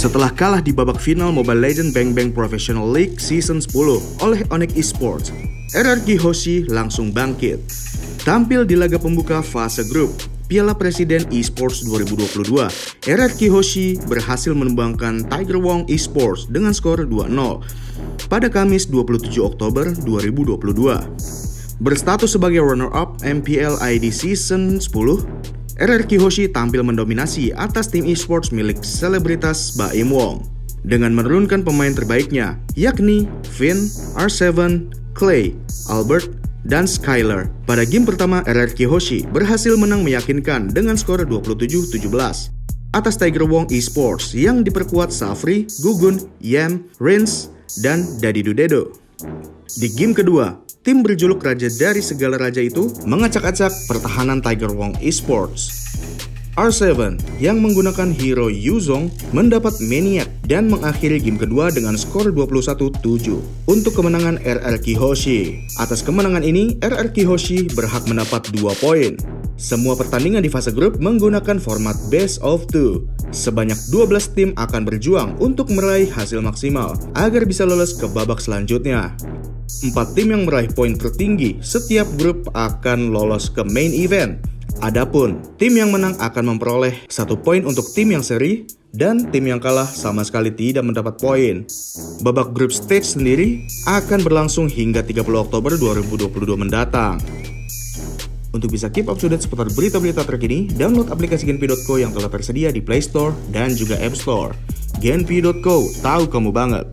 Setelah kalah di babak final Mobile Legends Bang Bang Professional League Season 10 oleh Onyx Esports, RRQ Hoshi langsung bangkit. Tampil di laga pembuka fase grup Piala Presiden Esports 2022, RRQ Hoshi berhasil menumbangkan Tiger Wong Esports dengan skor 2-0 pada Kamis 27 Oktober 2022. Berstatus sebagai runner-up MPL ID Season 10, RRQ Hoshi tampil mendominasi atas tim esports milik selebritas Baim Wong dengan menurunkan pemain terbaiknya yakni Finn, R7, Clay, Albert, dan Skyler. Pada game pertama, RRQ Hoshi berhasil menang meyakinkan dengan skor 27-17 atas Tiger Wong Esports yang diperkuat Safri, Gugun, Yam, Rins, dan Daddy Dudedo. Di game kedua, tim berjuluk Raja dari segala raja itu mengacak-acak pertahanan Tiger Wong Esports. R7 yang menggunakan hero Yuzong mendapat Maniac dan mengakhiri game kedua dengan skor 21-7 untuk kemenangan RRQ Hoshi. Atas kemenangan ini, RRQ Hoshi berhak mendapat 2 poin. Semua pertandingan di fase grup menggunakan format best of two. Sebanyak 12 tim akan berjuang untuk meraih hasil maksimal agar bisa lolos ke babak selanjutnya. Empat tim yang meraih poin tertinggi setiap grup akan lolos ke main event. Adapun tim yang menang akan memperoleh satu poin untuk tim yang seri dan tim yang kalah sama sekali tidak mendapat poin. Babak grup stage sendiri akan berlangsung hingga 30 Oktober 2022 mendatang. Untuk bisa keep up to date seputar berita-berita terkini, download aplikasi Genpi.co yang telah tersedia di Play Store dan juga App Store. Genpi.co, tahu kamu banget.